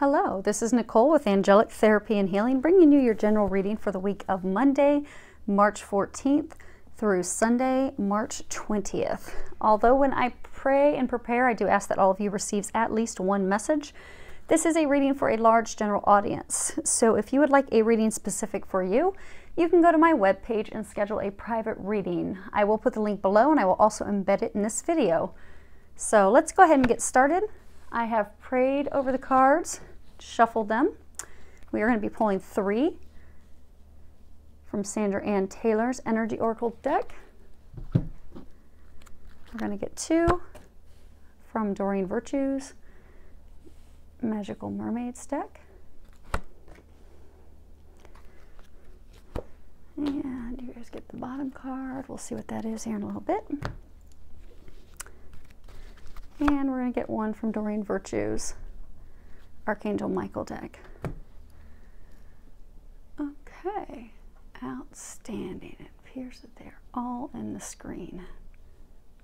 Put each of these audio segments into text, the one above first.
Hello, this is Nicole with Angelic Therapy and Healing, bringing you your general reading for the week of Monday, March 14th through Sunday, March 20th. Although when I pray and prepare, I do ask that all of you receives at least one message. This is a reading for a large general audience. So if you would like a reading specific for you, you can go to my webpage and schedule a private reading. I will put the link below and I will also embed it in this video. So let's go ahead and get started. I have prayed over the cards shuffle them. We are going to be pulling three from Sandra Anne Taylor's Energy Oracle deck. We're going to get two from Doreen Virtue's Magical Mermaids deck. And you guys get the bottom card. We'll see what that is here in a little bit. And we're going to get one from Doreen Virtue's Archangel Michael deck. Okay, outstanding. It appears that they're all in the screen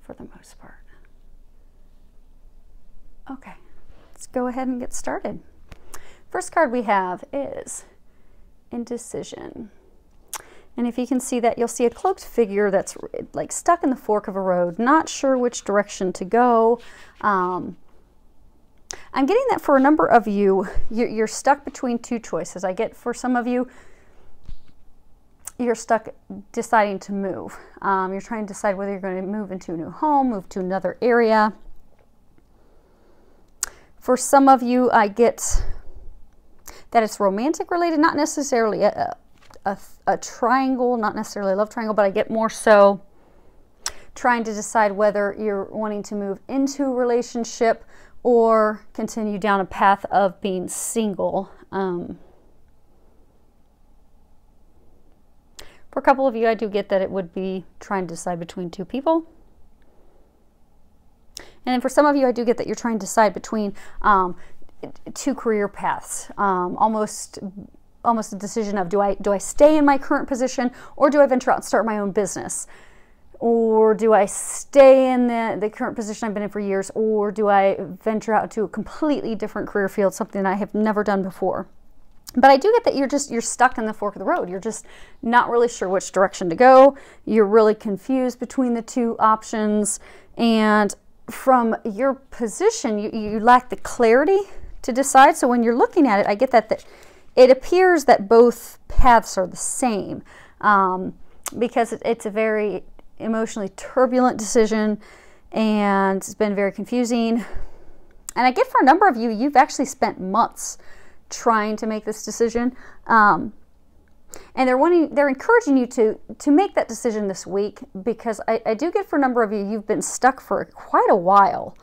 for the most part. Okay, let's go ahead and get started. First card we have is Indecision. And if you can see that, you'll see a cloaked figure that's like stuck in the fork of a road, not sure which direction to go. Um, I'm getting that for a number of you, you're stuck between two choices. I get for some of you, you're stuck deciding to move. Um, you're trying to decide whether you're going to move into a new home, move to another area. For some of you, I get that it's romantic related, not necessarily a, a, a triangle, not necessarily a love triangle, but I get more so trying to decide whether you're wanting to move into a relationship or continue down a path of being single. Um, for a couple of you, I do get that it would be trying to decide between two people. And for some of you, I do get that you're trying to decide between um, two career paths, um, almost almost a decision of do I do I stay in my current position or do I venture out and start my own business? Or do I stay in the, the current position I've been in for years? Or do I venture out to a completely different career field, something I have never done before? But I do get that you're just you're stuck in the fork of the road. You're just not really sure which direction to go. You're really confused between the two options. And from your position, you, you lack the clarity to decide. So when you're looking at it, I get that, that it appears that both paths are the same um, because it's a very emotionally turbulent decision and it's been very confusing. And I get for a number of you, you've actually spent months trying to make this decision. Um, and they're wanting, they're encouraging you to to make that decision this week because I, I do get for a number of you, you've been stuck for quite a while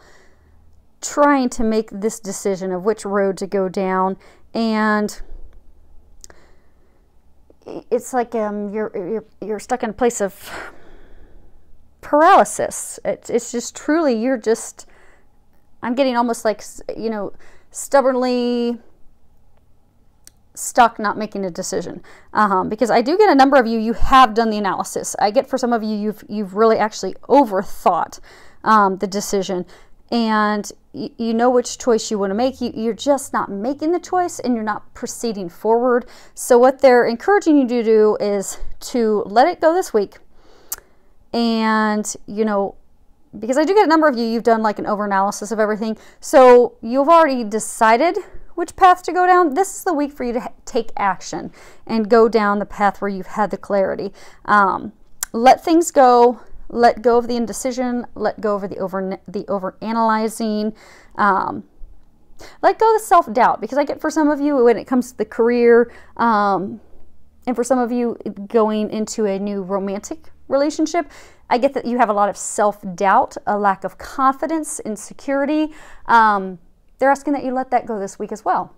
trying to make this decision of which road to go down. And it's like um, you're, you're, you're stuck in a place of paralysis. It's, it's just truly, you're just, I'm getting almost like, you know, stubbornly stuck not making a decision. Um, because I do get a number of you you have done the analysis. I get for some of you you've you've really actually overthought um, the decision. And you know which choice you want to make. You, you're just not making the choice and you're not proceeding forward. So what they're encouraging you to do is to let it go this week and you know because I do get a number of you you've done like an over analysis of everything. So you've already decided which path to go down. This is the week for you to take action and go down the path where you've had the clarity. Um, let things go. Let go of the indecision. Let go of the over the over analyzing um, let go of the self-doubt because i get for some of you when it comes to the career um, and for some of you going into a new romantic relationship, I get that you have a lot of self doubt, a lack of confidence, insecurity. Um, they're asking that you let that go this week as well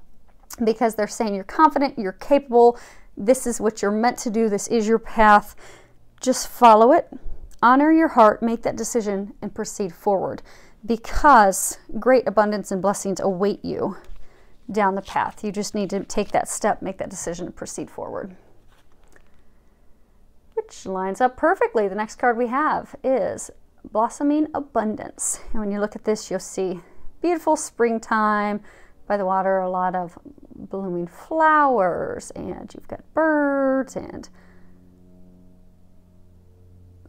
because they're saying you're confident, you're capable, this is what you're meant to do, this is your path. Just follow it, honor your heart, make that decision, and proceed forward because great abundance and blessings await you down the path. You just need to take that step, make that decision, and proceed forward which lines up perfectly. The next card we have is Blossoming Abundance. And when you look at this, you'll see beautiful springtime, by the water, a lot of blooming flowers, and you've got birds and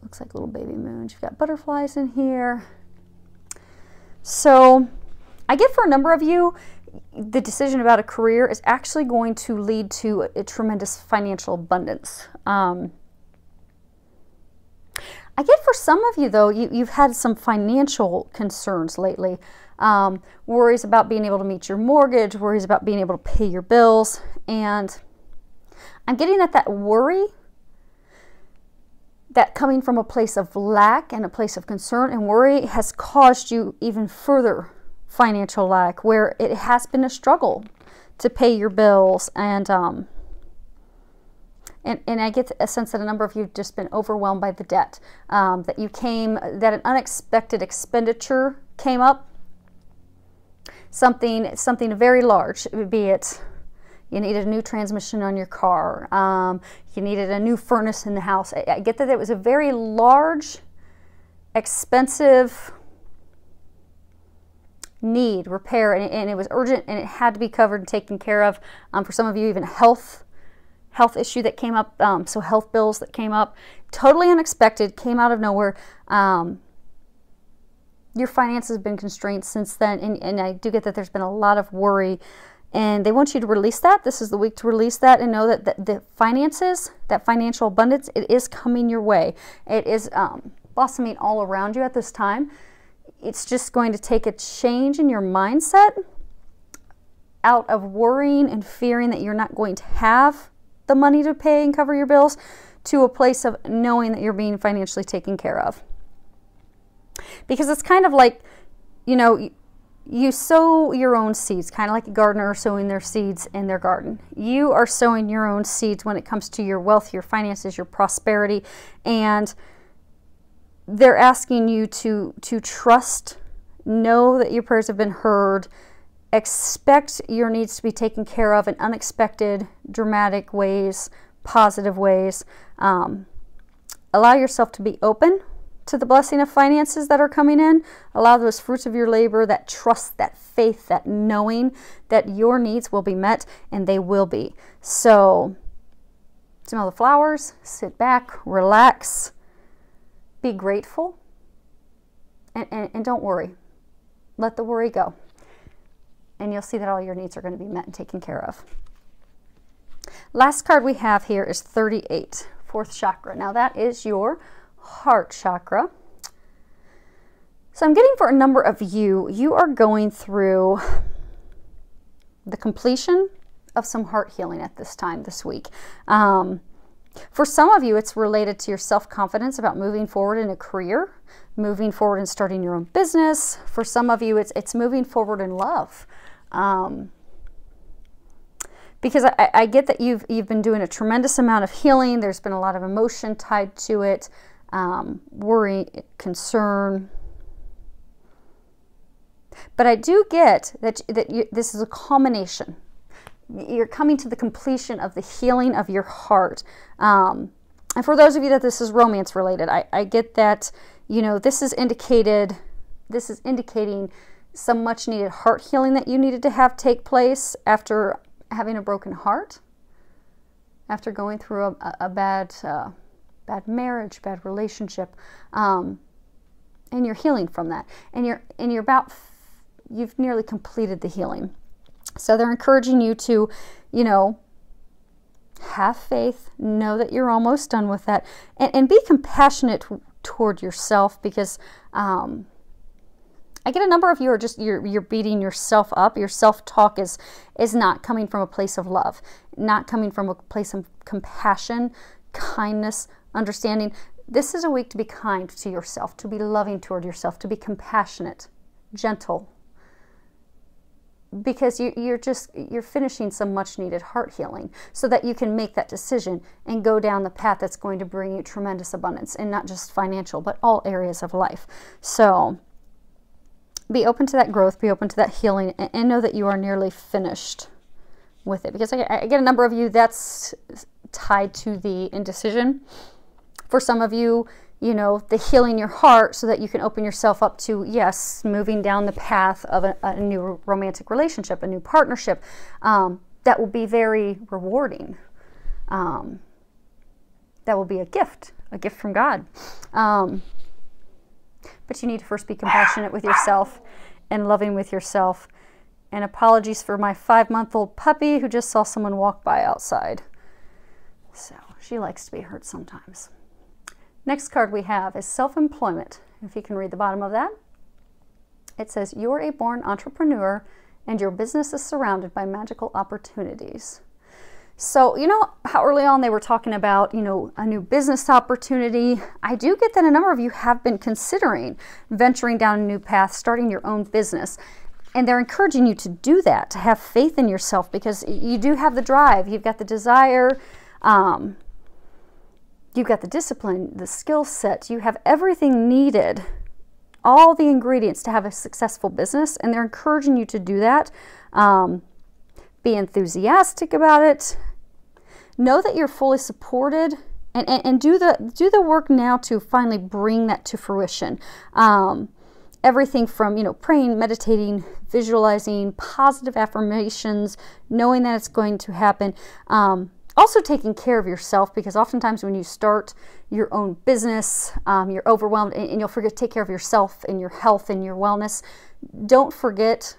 looks like little baby moons. You've got butterflies in here. So I get for a number of you, the decision about a career is actually going to lead to a, a tremendous financial abundance. Um, I get for some of you, though, you, have had some financial concerns lately. Um, worries about being able to meet your mortgage, worries about being able to pay your bills. And I'm getting at that worry that coming from a place of lack and a place of concern and worry has caused you even further financial lack where it has been a struggle to pay your bills and um, and, and I get a sense that a number of you have just been overwhelmed by the debt um, that you came that an unexpected expenditure came up something something very large be it you needed a new transmission on your car um, you needed a new furnace in the house I, I get that it was a very large expensive need, repair, and it, and it, was urgent and it had to be covered and taken care of. Um, for some of you, even health health issue that came up, um, so health bills that came up, totally unexpected, came out of nowhere. Um, your finances have been constrained since then, and, and I do get that there's been a lot of worry, and they want you to release that. This is the week to release that and know that the, the finances, that financial abundance, it is coming your way. It is um, blossoming all around you at this time it's just going to take a change in your mindset out of worrying and fearing that you're not going to have the money to pay and cover your bills to a place of knowing that you're being financially taken care of. Because it's kind of like, you know, you sow your own seeds, kind of like a gardener sowing their seeds in their garden. You are sowing your own seeds when it comes to your wealth, your finances, your prosperity, and they're asking you to to trust, know that your prayers have been heard, expect your needs to be taken care of in unexpected, dramatic ways, positive ways. Um, allow yourself to be open to the blessing of finances that are coming in. Allow those fruits of your labor, that trust, that faith, that knowing that your needs will be met and they will be. So, smell the flowers, sit back, relax, be grateful and, and, and don't worry. Let the worry go. And you'll see that all your needs are going to be met and taken care of. Last card we have here is 38, fourth chakra. Now that is your heart chakra. So I'm getting for a number of you, you are going through the completion of some heart healing at this time this week. Um, for some of you, it's related to your self confidence about moving forward in a career, moving forward and starting your own business. For some of you, it's, it's moving forward in love. Um, because I, I, get that you've, you've been doing a tremendous amount of healing, there's been a lot of emotion tied to it, um, worry, concern. But I do get that, that you, this is a combination you're coming to the completion of the healing of your heart. Um, and for those of you that this is romance related, I, I get that, you know, this is indicated, this is indicating some much needed heart healing that you needed to have take place after having a broken heart, after going through a, a bad, uh, bad marriage, bad relationship, um, and you're healing from that, and you're and you're about, you've nearly completed the healing. So they're encouraging you to, you know, have faith, know that you're almost done with that, and, and be compassionate toward yourself because um, I get a number of you are just you're you're beating yourself up. Your self-talk is is not coming from a place of love, not coming from a place of compassion, kindness, understanding. This is a week to be kind to yourself, to be loving toward yourself, to be compassionate, gentle, because you, you're just you're finishing some much needed heart healing so that you can make that decision and go down the path that's going to bring you tremendous abundance and not just financial but all areas of life. So be open to that growth be open to that healing and, and know that you are nearly finished with it. Because I, I get a number of you that's tied to the indecision. For some of you you know, the healing your heart so that you can open yourself up to, yes, moving down the path of a, a new romantic relationship, a new partnership. Um, that will be very rewarding. Um, that will be a gift, a gift from God. Um, but you need to first be compassionate with yourself and loving with yourself. And apologies for my five month old puppy who just saw someone walk by outside. So she likes to be hurt sometimes. Next card we have is self employment. If you can read the bottom of that, it says, You're a born entrepreneur and your business is surrounded by magical opportunities. So, you know how early on they were talking about, you know, a new business opportunity. I do get that a number of you have been considering venturing down a new path, starting your own business. And they're encouraging you to do that, to have faith in yourself because you do have the drive, you've got the desire, um, you've got the discipline, the skill set, you have everything needed, all the ingredients to have a successful business. And they're encouraging you to do that. Um, be enthusiastic about it. Know that you're fully supported and, and, and do the do the work now to finally bring that to fruition. Um, everything from you know praying, meditating, visualizing, positive affirmations, knowing that it's going to happen. Um, also taking care of yourself because oftentimes when you start your own business um, you're overwhelmed and, and, you'll forget to take care of yourself and your health and your wellness don't forget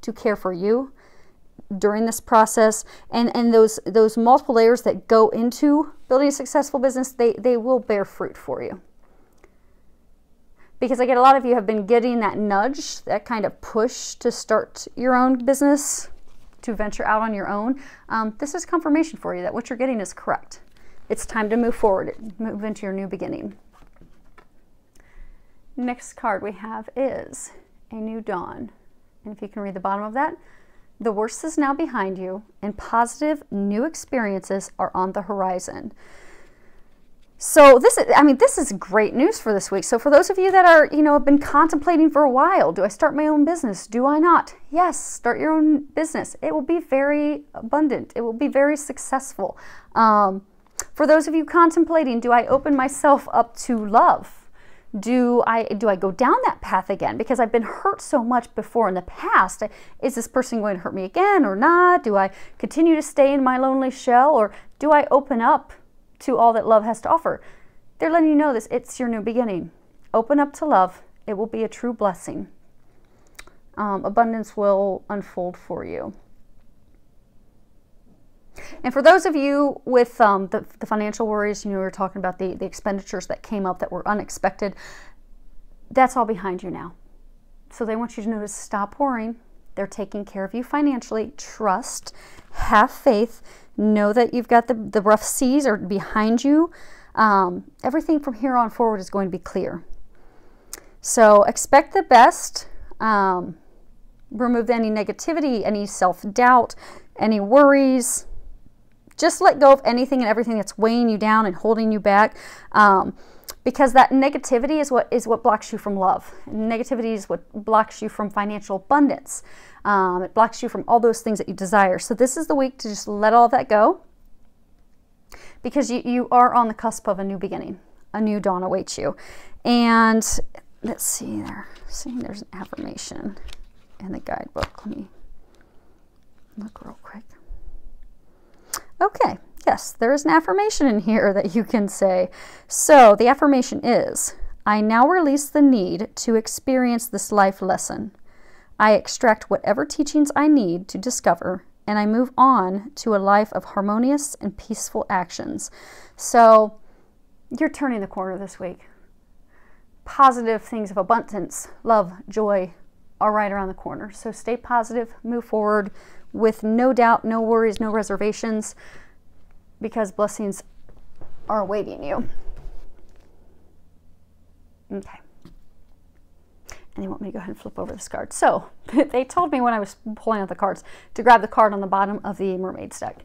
to care for you during this process. And and those those multiple layers that go into building a successful business they they will bear fruit for you. Because i get a lot of you have been getting that nudge that kind of push to start your own business to venture out on your own um, this is confirmation for you that what you're getting is correct. It's time to move forward move into your new beginning. Next card we have is a new dawn. And if you can read the bottom of that the worst is now behind you, and positive new experiences are on the horizon. So this is, I mean, this is great news for this week. So for those of you that are, you know, have been contemplating for a while, do I start my own business? Do I not? Yes, start your own business. It will be very abundant. It will be very successful. Um, for those of you contemplating, do I open myself up to love? do I do I go down that path again because I've been hurt so much before in the past is this person going to hurt me again or not do I continue to stay in my lonely shell or do I open up to all that love has to offer. They're letting you know this it's your new beginning. Open up to love. It will be a true blessing. Um, abundance will unfold for you. And for those of you with um, the, the, financial worries, you know, we were talking about the, the expenditures that came up that were unexpected, that's all behind you now. So they want you to know to stop worrying. They're taking care of you financially. Trust, have faith, know that you've got the, the rough seas are behind you. Um, everything from here on forward is going to be clear. So expect the best. Um, remove any negativity, any self doubt, any worries, just let go of anything and everything that's weighing you down and holding you back. Um, because that negativity is what is what blocks you from love. Negativity is what blocks you from financial abundance. Um, it blocks you from all those things that you desire. So this is the week to just let all that go because you, you are on the cusp of a new beginning. A new dawn awaits you. And let's see there. See, there's an affirmation in the guidebook. Let me look real quick. Okay, yes, there is an affirmation in here that you can say. So the affirmation is I now release the need to experience this life lesson. I extract whatever teachings I need to discover, and I move on to a life of harmonious and peaceful actions. So you're turning the corner this week. Positive things of abundance, love, joy are right around the corner. So stay positive, move forward, with no doubt, no worries, no reservations, because blessings are awaiting you. Okay. And they want me to go ahead and flip over this card. So they told me when I was pulling out the cards to grab the card on the bottom of the mermaid's deck.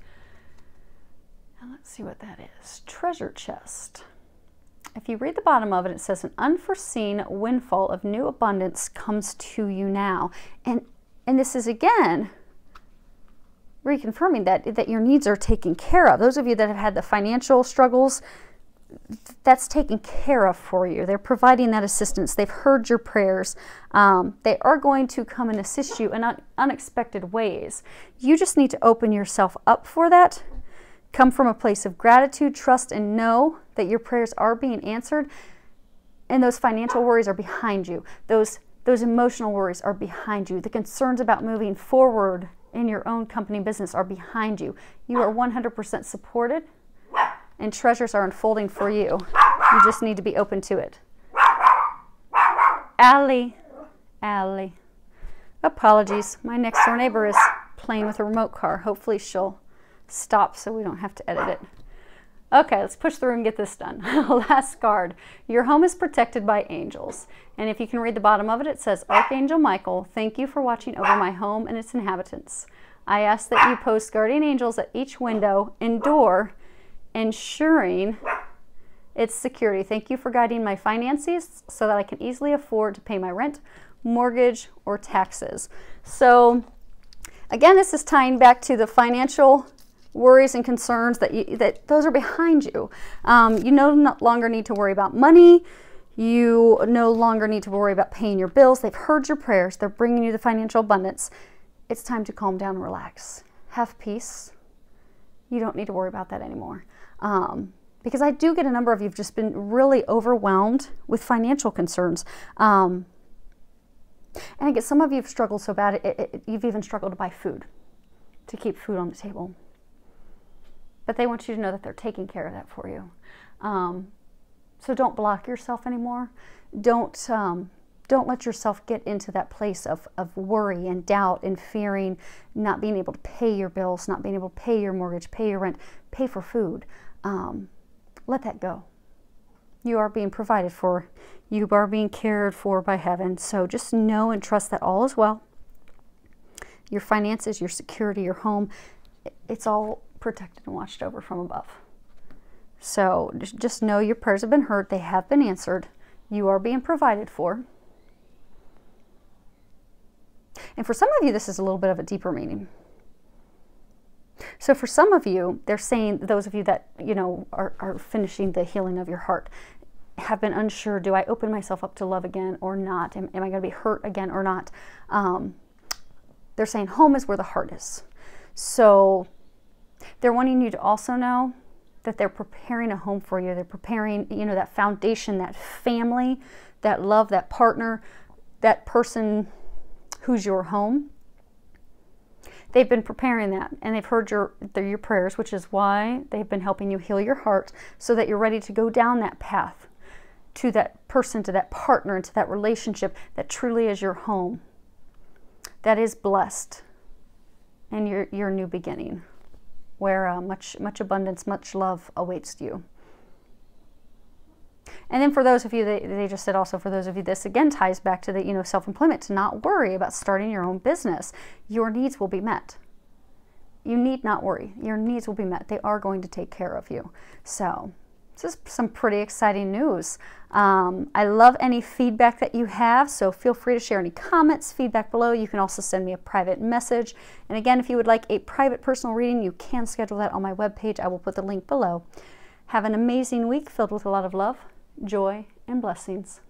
Now let's see what that is. Treasure chest. If you read the bottom of it, it says an unforeseen windfall of new abundance comes to you now. And and this is again reconfirming that that your needs are taken care of. Those of you that have had the financial struggles, that's taken care of for you. They're providing that assistance. They've heard your prayers. Um, they are going to come and assist you in un- unexpected ways. You just need to open yourself up for that. Come from a place of gratitude, trust, and know that your prayers are being answered. And those financial worries are behind you. Those those emotional worries are behind you. The concerns about moving forward in your own company business are behind you. You are 100% supported and treasures are unfolding for you. You just need to be open to it. Allie, Allie. Apologies. My next door neighbor is playing with a remote car. Hopefully she'll stop so we don't have to edit it. Okay, let's push through and get this done. Last card. Your home is protected by angels. And if you can read the bottom of it, it says, Archangel Michael, thank you for watching over my home and its inhabitants. I ask that you post guardian angels at each window and door ensuring its security. Thank you for guiding my finances so that I can easily afford to pay my rent, mortgage, or taxes. So, again, this is tying back to the financial worries and concerns that you, that those are behind you. Um, you no longer need to worry about money. You no longer need to worry about paying your bills. They've heard your prayers. They're bringing you the financial abundance. It's time to calm down and relax. Have peace. You don't need to worry about that anymore. Um, because I do get a number of you have just been really overwhelmed with financial concerns. Um, and I get some of you have struggled so bad, it, it, you've even struggled to buy food, to keep food on the table. But they want you to know that they're taking care of that for you. Um, so don't block yourself anymore. Don't um, don't let yourself get into that place of, of worry and doubt and fearing not being able to pay your bills, not being able to pay your mortgage, pay your rent, pay for food um, let that go. You are being provided for, you are being cared for by heaven. So just know and trust that all is well. Your finances, your security, your home, it's all protected and watched over from above. So just know your prayers have been heard, they have been answered, you are being provided for. And for some of you, this is a little bit of a deeper meaning. So for some of you, they're saying, those of you that, you know, are, are finishing the healing of your heart, have been unsure, do I open myself up to love again or not? Am, am I going to be hurt again or not? Um, they're saying home is where the heart is. So they're wanting you to also know that they're preparing a home for you. They're preparing, you know, that foundation, that family, that love, that partner, that person who's your home they've been preparing that and they've heard your your prayers which is why they've been helping you heal your heart so that you're ready to go down that path to that person to that partner to that relationship that truly is your home that is blessed and your your new beginning where uh, much much abundance much love awaits you and then for those of you, they, they just said also for those of you, this again ties back to the, you know, self-employment, to not worry about starting your own business. Your needs will be met. You need not worry. Your needs will be met. They are going to take care of you. So this is some pretty exciting news. Um, I love any feedback that you have, so feel free to share any comments, feedback below. You can also send me a private message. And again, if you would like a private personal reading, you can schedule that on my webpage. I will put the link below. Have an amazing week filled with a lot of love, joy, and blessings.